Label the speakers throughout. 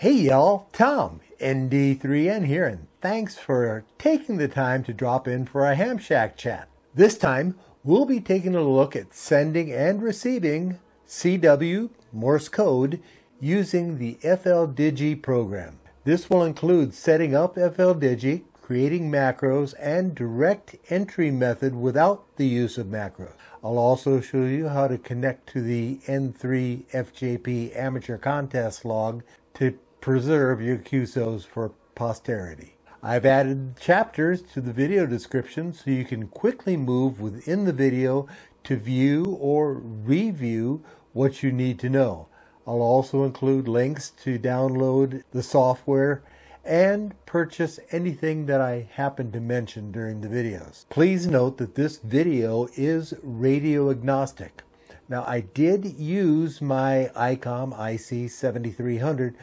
Speaker 1: Hey y'all, Tom, ND3N here, and thanks for taking the time to drop in for a Ham Shack chat. This time, we'll be taking a look at sending and receiving CW Morse code using the FLDigi program. This will include setting up FLDigi, creating macros, and direct entry method without the use of macros. I'll also show you how to connect to the N3 FJP amateur contact log to preserve your QSOs for posterity. I've added chapters to the video description so you can quickly move within the video to view or review what you need to know. I'll also include links to download the software and purchase anything that I happen to mention during the videos. Please note that this video is radio agnostic. Now I did use my ICOM IC7300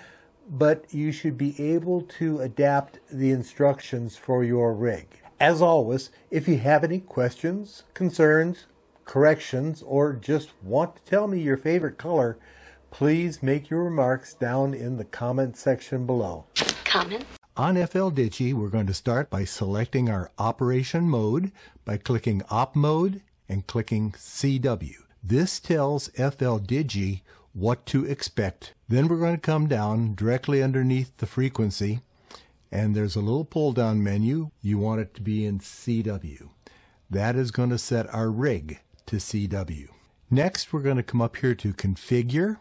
Speaker 1: but you should be able to adapt the instructions for your rig. As always, if you have any questions, concerns, corrections, or just want to tell me your favorite color, please make your remarks down in the comment section below. Comment? On FL FLDigi, we're going to start by selecting our operation mode by clicking Op Mode and clicking CW. This tells FLDigi what to expect. Then we're going to come down directly underneath the frequency and there's a little pull down menu. You want it to be in CW. That is going to set our rig to CW. Next, we're going to come up here to Configure,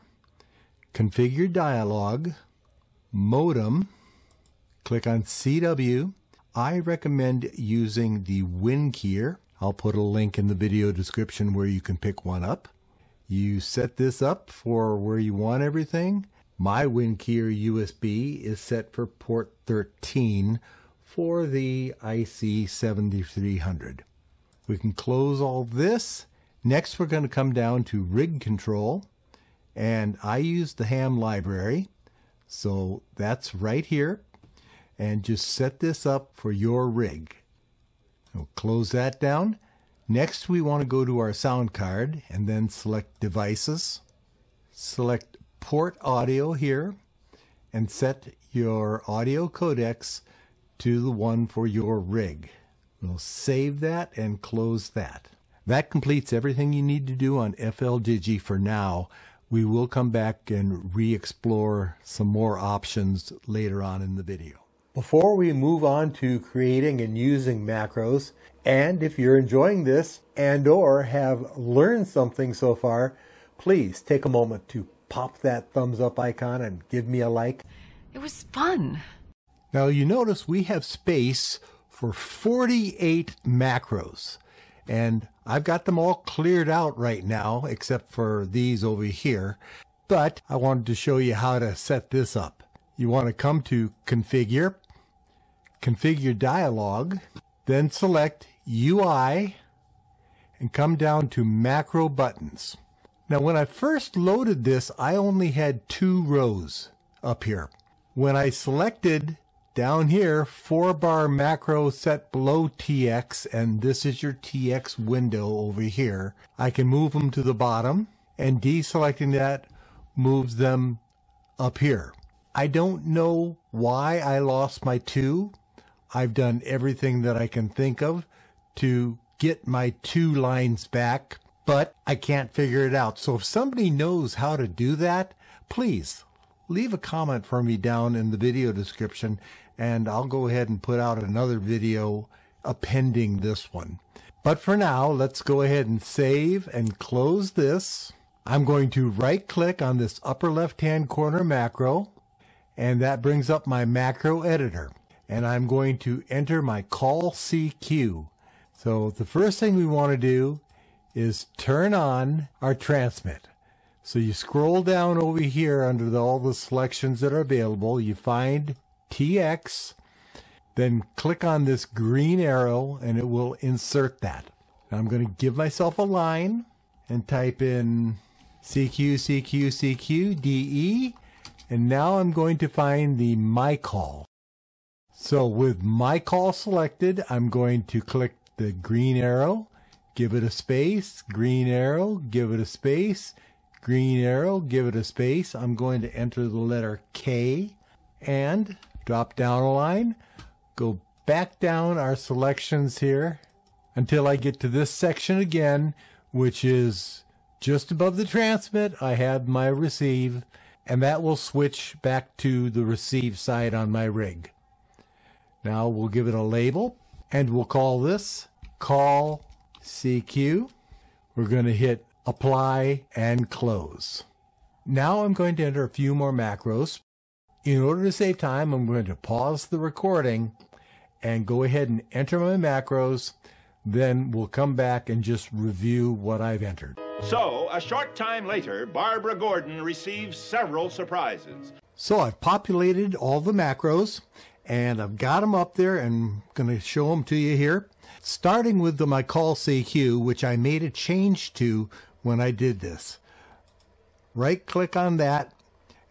Speaker 1: Configure Dialog, Modem, click on CW. I recommend using the WinKeyer. I'll put a link in the video description where you can pick one up. You set this up for where you want everything. My WinKeyer USB is set for port 13 for the IC7300. We can close all this. Next, we're going to come down to rig control. And I use the ham library. So that's right here. And just set this up for your rig. We'll close that down. Next, we want to go to our sound card and then select Devices. Select Port Audio here and set your audio codecs to the one for your rig. We'll save that and close that. That completes everything you need to do on FLDigi for now. We will come back and re-explore some more options later on in the video. Before we move on to creating and using macros, and if you're enjoying this and or have learned something so far, please take a moment to pop that thumbs up icon and give me a like.
Speaker 2: It was fun.
Speaker 1: Now you notice we have space for 48 macros. And I've got them all cleared out right now, except for these over here. But I wanted to show you how to set this up. You want to come to Configure, configure dialog, then select UI and come down to macro buttons. Now when I first loaded this, I only had two rows up here. When I selected down here, four bar macro set below TX, and this is your TX window over here, I can move them to the bottom, and deselecting that moves them up here. I don't know why I lost my two. I've done everything that I can think of to get my two lines back, but I can't figure it out. So if somebody knows how to do that, please leave a comment for me down in the video description and I'll go ahead and put out another video appending this one. But for now, let's go ahead and save and close this. I'm going to right click on this upper left hand corner macro and that brings up my macro editor and I'm going to enter my call CQ. So the first thing we want to do is turn on our transmit. So you scroll down over here under the, all the selections that are available. You find TX, then click on this green arrow and it will insert that. I'm going to give myself a line and type in CQ, CQ, CQ, DE. And now I'm going to find the my call. So with my call selected, I'm going to click the green arrow, give it a space, green arrow, give it a space, green arrow, give it a space. I'm going to enter the letter K. and drop down a line, go back down our selections here until I get to this section again, which is just above the transmit. I have my receive, and that will switch back to the receive side on my rig. Now we'll give it a label, and we'll call this call CQ. We're going to hit apply and close. Now I'm going to enter a few more macros. In order to save time, I'm going to pause the recording and go ahead and enter my macros. Then we'll come back and just review what I've entered.
Speaker 2: So, a short time later, Barbara Gordon receives several surprises.
Speaker 1: So I've populated all the macros and I've got them up there and I'm going to show them to you here. Starting with the my call CQ, which I made a change to when I did this. Right click on that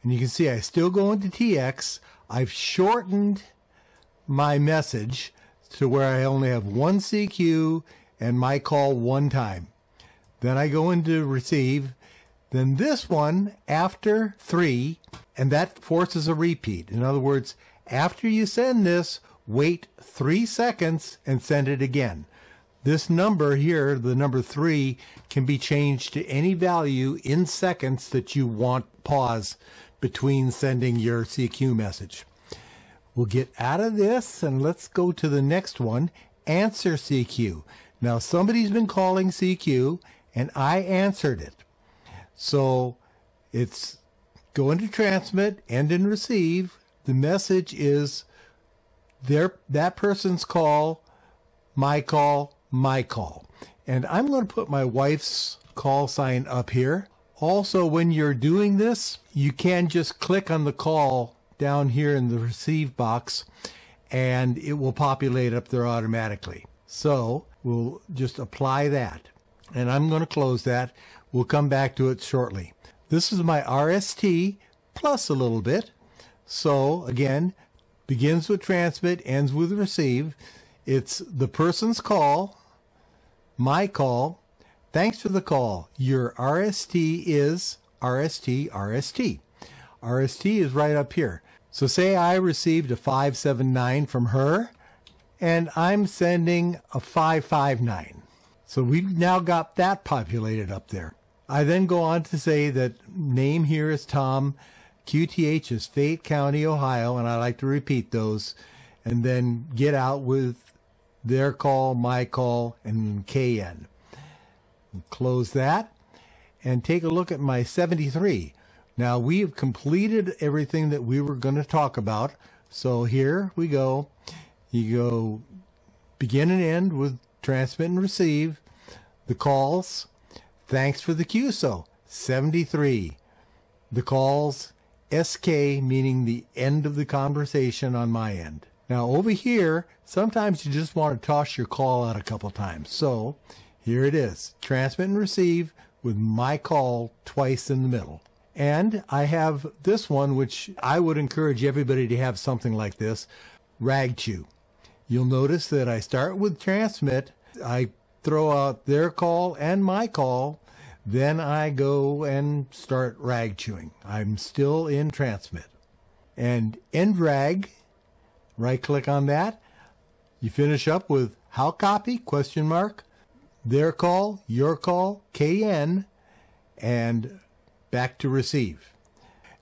Speaker 1: and you can see I still go into TX. I've shortened my message to where I only have one CQ and my call one time. Then I go into receive. Then this one after three, and that forces a repeat. In other words, after you send this, wait three seconds and send it again. This number here, the number three, can be changed to any value in seconds that you want pause between sending your CQ message. We'll get out of this and let's go to the next one, answer CQ. Now somebody's been calling CQ and I answered it. So it's going to transmit, end and receive. The message is their that person's call, my call, my call. And I'm going to put my wife's call sign up here. Also, when you're doing this, you can just click on the call down here in the receive box and it will populate up there automatically. So we'll just apply that. And I'm going to close that. We'll come back to it shortly. This is my RST plus a little bit. So again, begins with transmit, ends with receive. It's the person's call my call. Thanks for the call. Your RST is RST, RST. RST is right up here. So say I received a 579 from her and I'm sending a 559. So we've now got that populated up there. I then go on to say that name here is Tom, QTH is Fayette County, Ohio, and I like to repeat those, and then get out with their call, my call, and KN. Close that and take a look at my 73. Now we have completed everything that we were going to talk about. So here we go. You go begin and end with transmit and receive the calls. Thanks for the QSO 73. The calls SK meaning the end of the conversation on my end. Now over here, sometimes you just want to toss your call out a couple times. So here it is, transmit and receive with my call twice in the middle. And I have this one, which I would encourage everybody to have something like this, rag chew. You'll notice that I start with transmit. I throw out their call and my call. Then I go and start rag chewing. I'm still in transmit. And end rag Right click on that. You finish up with how copy question mark their call, your call, KN, and back to receive.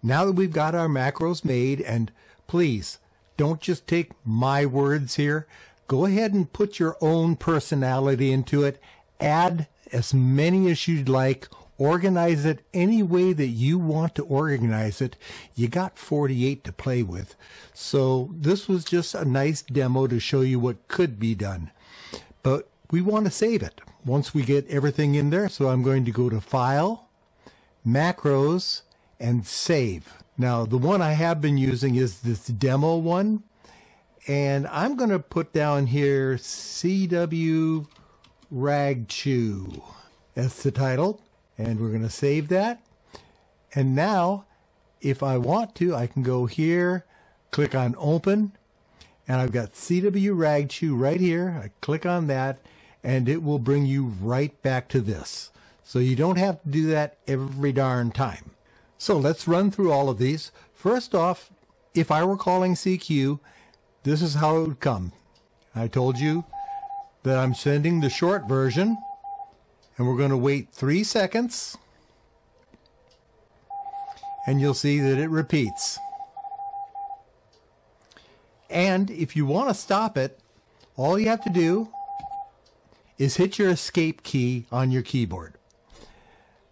Speaker 1: Now that we've got our macros made, and please don't just take my words here, go ahead and put your own personality into it. Add as many as you'd like Organize it any way that you want to organize it. You got 48 to play with. So this was just a nice demo to show you what could be done. But we want to save it once we get everything in there. So I'm going to go to File, Macros, and Save. Now, the one I have been using is this demo one. And I'm going to put down here CW Rag Chew. That's the title and we're going to save that. And now, if I want to, I can go here, click on open, and I've got CW Rag Chew right here. I click on that, and it will bring you right back to this. So you don't have to do that every darn time. So let's run through all of these. First off, if I were calling CQ, this is how it would come. I told you that I'm sending the short version and we're going to wait three seconds and you'll see that it repeats. And if you want to stop it, all you have to do is hit your escape key on your keyboard.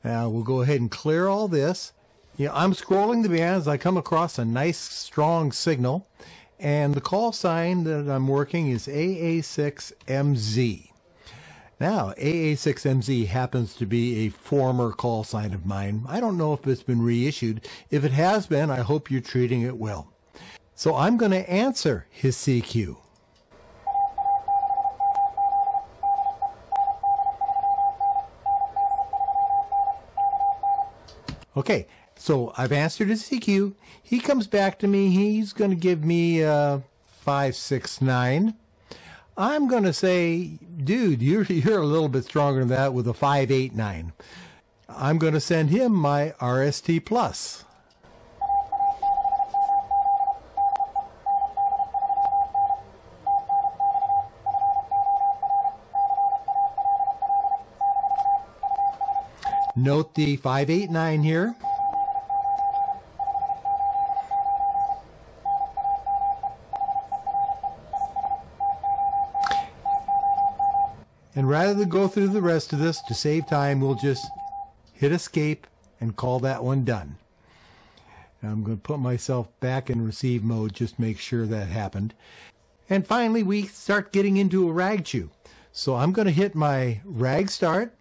Speaker 1: Now we'll go ahead and clear all this. You know, I'm scrolling the as I come across a nice strong signal and the call sign that I'm working is AA6MZ. Now, AA6MZ happens to be a former call sign of mine. I don't know if it's been reissued. If it has been, I hope you're treating it well. So I'm going to answer his CQ. Okay, so I've answered his CQ. He comes back to me. He's going to give me uh, 569. I'm going to say, dude, you're, you're a little bit stronger than that with a 589. I'm going to send him my RST Plus. Note the 589 here. And rather than go through the rest of this, to save time, we'll just hit escape and call that one done. Now I'm going to put myself back in receive mode, just to make sure that happened. And finally, we start getting into a rag chew. So I'm going to hit my rag start.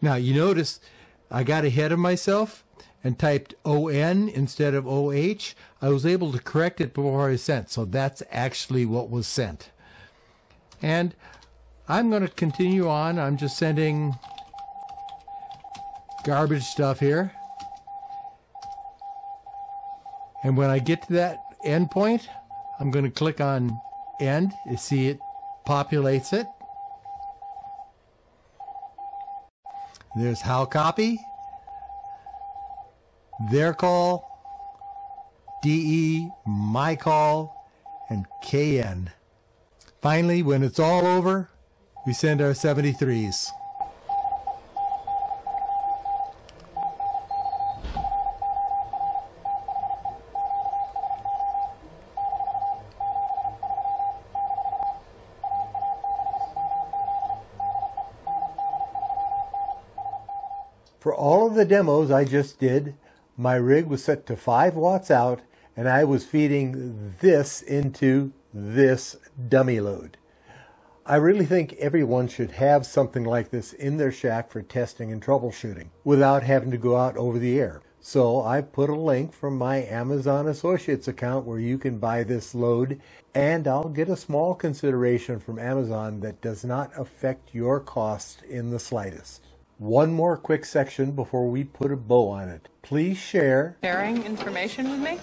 Speaker 1: Now you notice I got ahead of myself and typed ON instead of OH. I was able to correct it before I sent, so that's actually what was sent. And I'm going to continue on. I'm just sending garbage stuff here. And when I get to that endpoint, I'm going to click on end. You see it populates it. There's how copy, their call, DE, my call, and KN. Finally, when it's all over, we send our 73s. For all of the demos I just did, my rig was set to 5 watts out and I was feeding this into this dummy load. I really think everyone should have something like this in their shack for testing and troubleshooting without having to go out over the air. So I've put a link from my Amazon Associates account where you can buy this load and I'll get a small consideration from Amazon that does not affect your cost in the slightest. One more quick section before we put a bow on it. Please share
Speaker 3: sharing information with me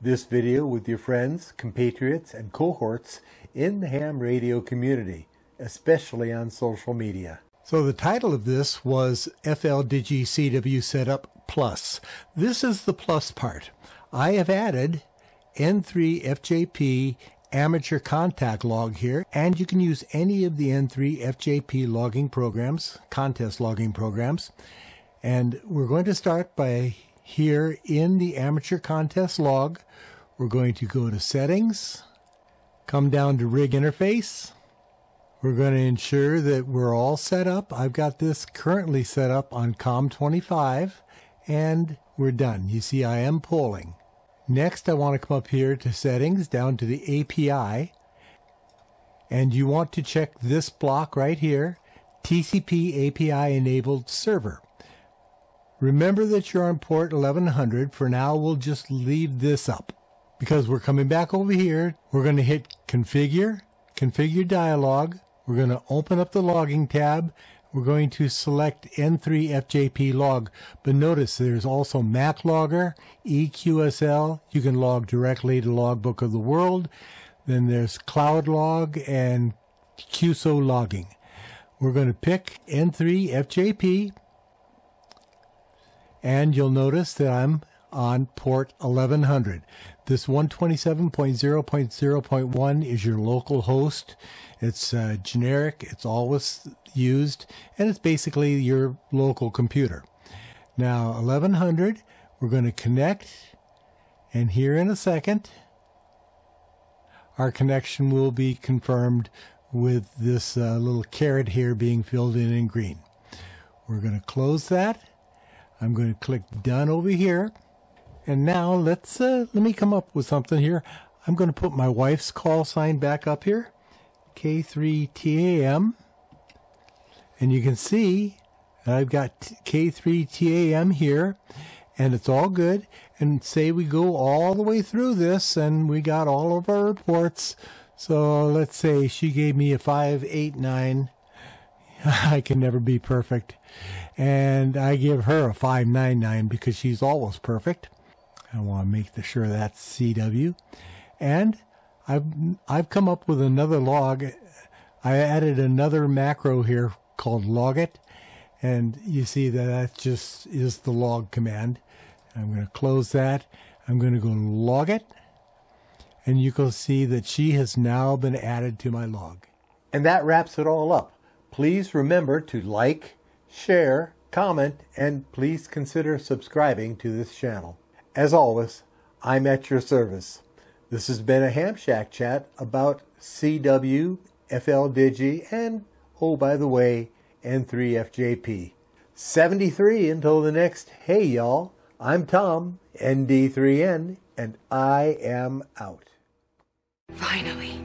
Speaker 1: this video with your friends, compatriots, and cohorts in the ham radio community, especially on social media. So the title of this was FLDigi CW Setup Plus. This is the plus part. I have added N3 FJP amateur contact log here, and you can use any of the N3 FJP logging programs, contest logging programs. And we're going to start by here in the amateur contact log, we're going to go to settings, come down to rig interface. We're going to ensure that we're all set up. I've got this currently set up on COM25 and we're done. You see I am polling. Next I want to come up here to settings down to the API and you want to check this block right here TCP API enabled server. Remember that you're on port 1100. For now, we'll just leave this up because we're coming back over here. We're going to hit configure, configure dialog. We're going to open up the logging tab. We're going to select N3FJP log. But notice there's also MacLogger, EQSL. You can log directly to Logbook of the World. Then there's Cloud Log and QSO logging. We're going to pick N3FJP and you'll notice that I'm on port 1100. This 127.0.0.1 is your local host. It's uh, generic, it's always used, and it's basically your local computer. Now, 1100, we're going to connect, and here in a second, our connection will be confirmed with this uh, little carrot here being filled in in green. We're going to close that. I'm going to click done over here. And now let's uh, let me come up with something here. I'm going to put my wife's call sign back up here. K3TAM. And you can see I've got K3TAM here and it's all good. And say we go all the way through this and we got all of our reports so let's say she gave me a 589. I can never be perfect. And I give her a 599 because she's always perfect. I want to make sure that's CW. And I've I've come up with another log. I added another macro here called logit. And you see that that just is the log command. I'm going to close that. I'm going to go logit and you can see that she has now been added to my log. And that wraps it all up. Please remember to like, share, comment, and please consider subscribing to this channel. As always, I'm at your service. This has been a Ham Shack chat about CW, FL Digi, and, oh, by the way, N3FJP. 73 until the next Hey Y'all. I'm Tom, ND3N, and I am out.
Speaker 4: Finally.